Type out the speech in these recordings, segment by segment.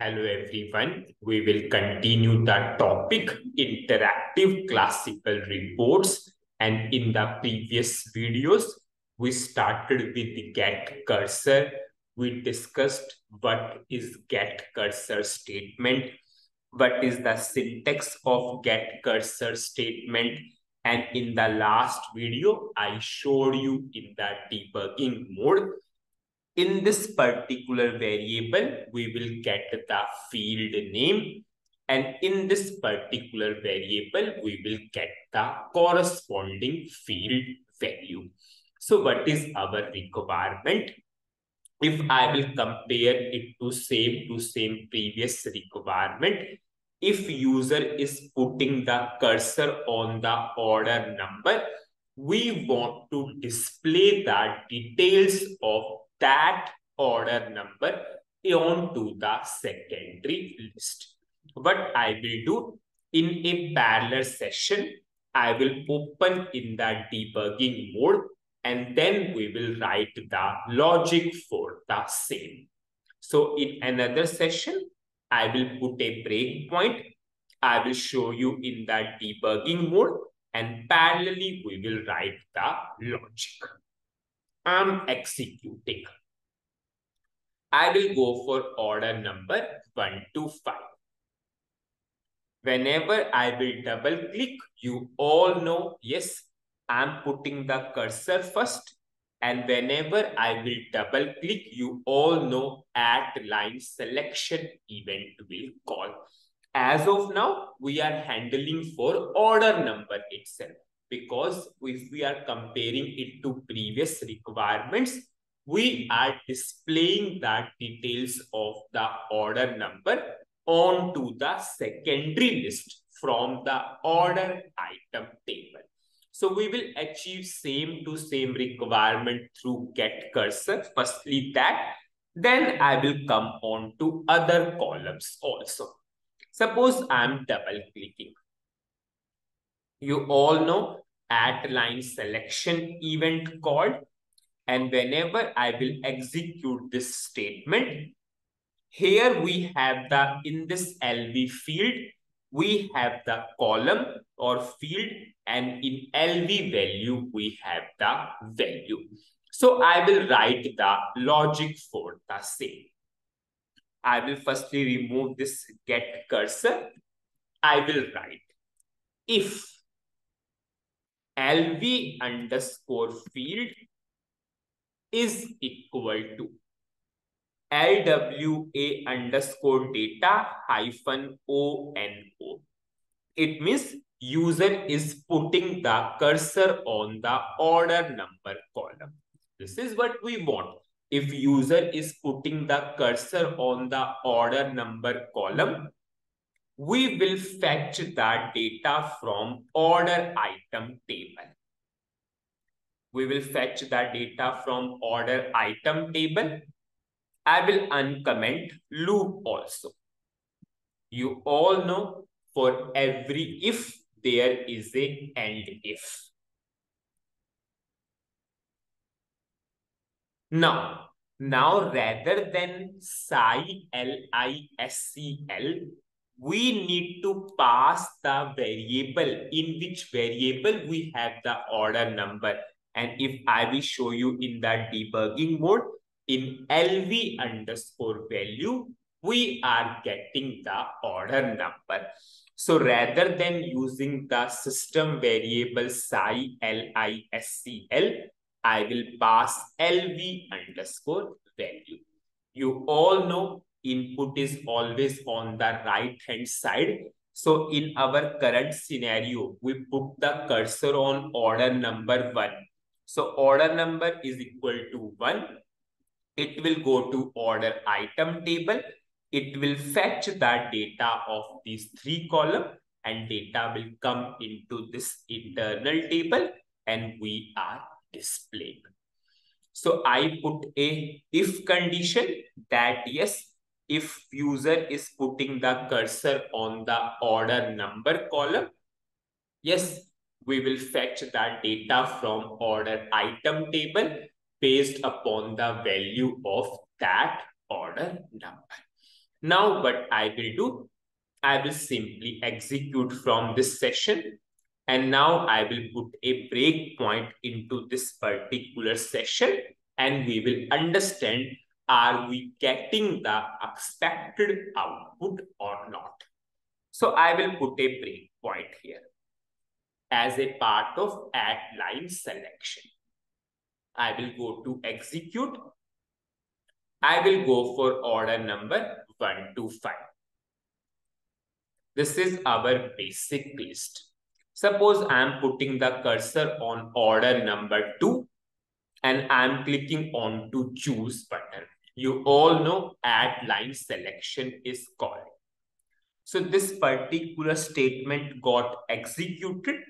Hello everyone. We will continue the topic interactive classical reports and in the previous videos we started with the get cursor. We discussed what is get cursor statement, what is the syntax of get cursor statement and in the last video I showed you in the debugging mode in this particular variable, we will get the field name. And in this particular variable, we will get the corresponding field value. So what is our requirement? If I will compare it to same to same previous requirement, if user is putting the cursor on the order number, we want to display the details of that order number onto the secondary list. What I will do in a parallel session, I will open in the debugging mode and then we will write the logic for the same. So in another session, I will put a breakpoint. I will show you in the debugging mode and parallelly we will write the logic. I'm executing. I will go for order number 1 to 5. Whenever I will double click, you all know, yes, I'm putting the cursor first. And whenever I will double click, you all know at line selection event will call. As of now, we are handling for order number itself because if we are comparing it to previous requirements, we are displaying that details of the order number onto the secondary list from the order item table. So we will achieve same to same requirement through get cursor. Firstly that, then I will come on to other columns also. Suppose I'm double clicking. You all know at line selection event called and whenever I will execute this statement, here we have the, in this LV field, we have the column or field and in LV value, we have the value. So I will write the logic for the same. I will firstly remove this get cursor. I will write if LV underscore field is equal to LWA underscore data hyphen ONO. It means user is putting the cursor on the order number column. This is what we want. If user is putting the cursor on the order number column, we will fetch that data from order item table we will fetch that data from order item table. I will uncomment loop also. You all know for every if there is a and if. Now, now rather than SY L-I-S-E-L, we need to pass the variable in which variable we have the order number and if I will show you in that debugging mode, in LV underscore value, we are getting the order number. So rather than using the system variable SY L-I-S-E-L, I will pass LV underscore value. You all know input is always on the right hand side. So in our current scenario, we put the cursor on order number one so order number is equal to 1. It will go to order item table. It will fetch the data of these three column and data will come into this internal table and we are displaying. So I put a if condition that yes, if user is putting the cursor on the order number column, yes, we will fetch that data from order item table based upon the value of that order number. Now what I will do, I will simply execute from this session. And now I will put a breakpoint into this particular session and we will understand are we getting the expected output or not. So I will put a breakpoint here as a part of at line selection. I will go to execute. I will go for order number 1 to 5. This is our basic list. Suppose I am putting the cursor on order number 2 and I am clicking on to choose button. You all know at line selection is called. So this particular statement got executed.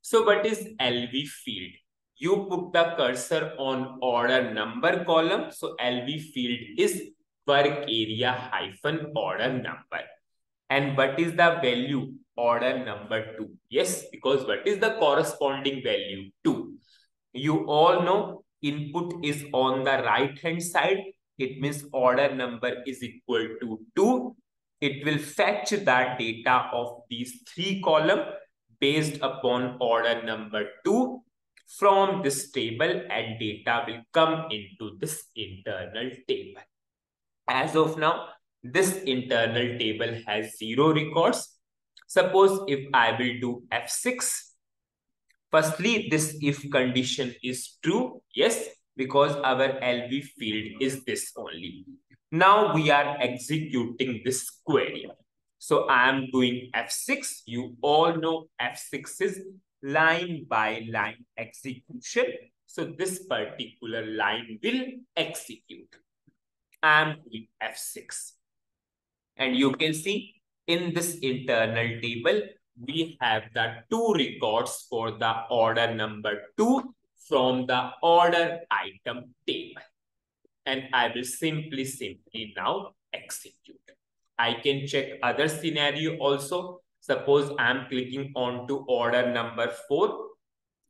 So what is LV field? You put the cursor on order number column. So LV field is work area hyphen order number. And what is the value? Order number 2. Yes, because what is the corresponding value? 2. You all know input is on the right hand side. It means order number is equal to 2. It will fetch that data of these three column based upon order number 2 from this table and data will come into this internal table. As of now, this internal table has zero records. Suppose if I will do F6, firstly, this if condition is true, yes, because our LV field is this only. Now we are executing this query. So I am doing F6. You all know F6 is line by line execution. So this particular line will execute. I am doing F6. And you can see in this internal table, we have the two records for the order number two from the order item table. And I will simply, simply now execute. I can check other scenario also. Suppose I'm clicking on to order number four.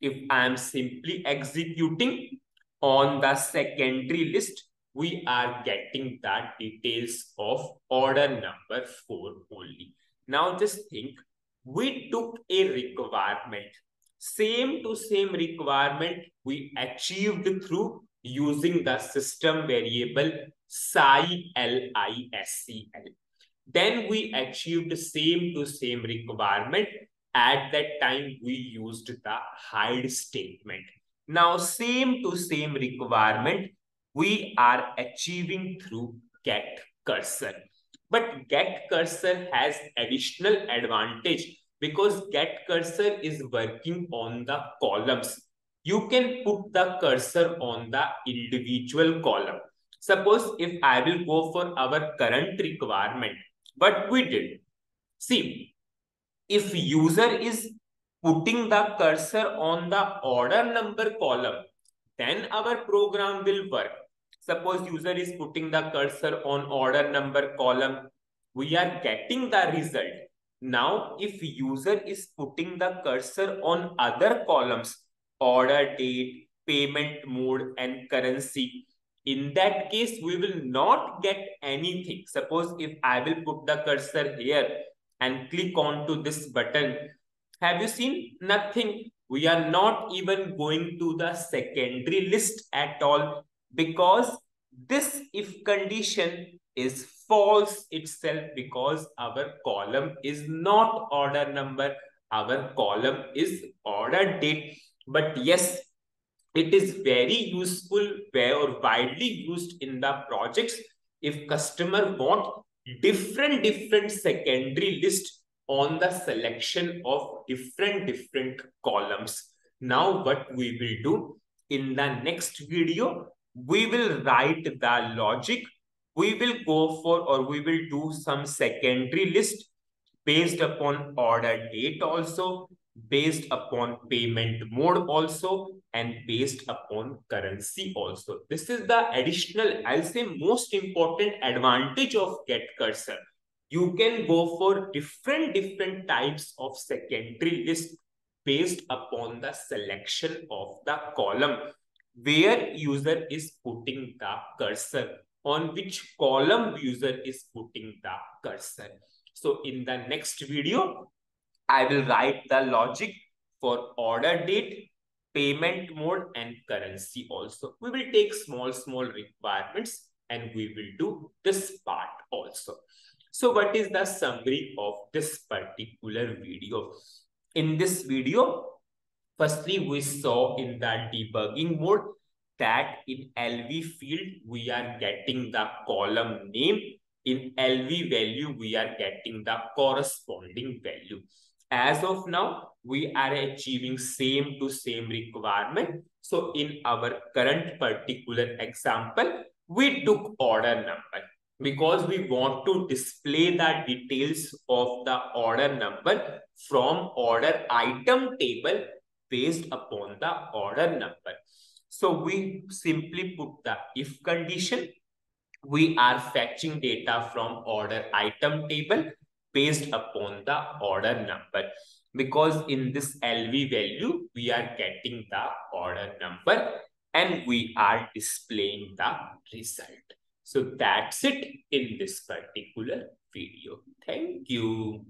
If I'm simply executing on the secondary list, we are getting the details of order number 4 only. Now just think, we took a requirement. Same to same requirement we achieved through using the system variable SY LISEL. Then we achieved the same to same requirement. At that time, we used the hide statement. Now, same to same requirement we are achieving through get cursor. But get cursor has additional advantage because get cursor is working on the columns. You can put the cursor on the individual column. Suppose if I will go for our current requirement, what we did. See, if user is putting the cursor on the order number column, then our program will work. Suppose user is putting the cursor on order number column. We are getting the result. Now, if user is putting the cursor on other columns, order date, payment mode, and currency, in that case, we will not get anything. Suppose if I will put the cursor here and click on to this button, have you seen nothing? We are not even going to the secondary list at all because this if condition is false itself because our column is not order number our column is order date. But yes it is very useful where or widely used in the projects. If customer want different different secondary list on the selection of different different columns. Now what we will do in the next video we will write the logic. We will go for or we will do some secondary list based upon order date also, based upon payment mode also, and based upon currency also. This is the additional, I'll say most important advantage of get cursor. You can go for different, different types of secondary list based upon the selection of the column where user is putting the cursor. on which column user is putting the cursor. So in the next video, I will write the logic for order date, payment mode and currency also. We will take small, small requirements and we will do this part also. So what is the summary of this particular video? In this video, firstly, we saw in the debugging mode that in LV field, we are getting the column name. In LV value, we are getting the corresponding value. As of now, we are achieving same to same requirement. So in our current particular example, we took order number because we want to display the details of the order number from order item table based upon the order number. So we simply put the if condition. We are fetching data from order item table based upon the order number. Because in this LV value, we are getting the order number and we are displaying the result. So that's it in this particular video. Thank you.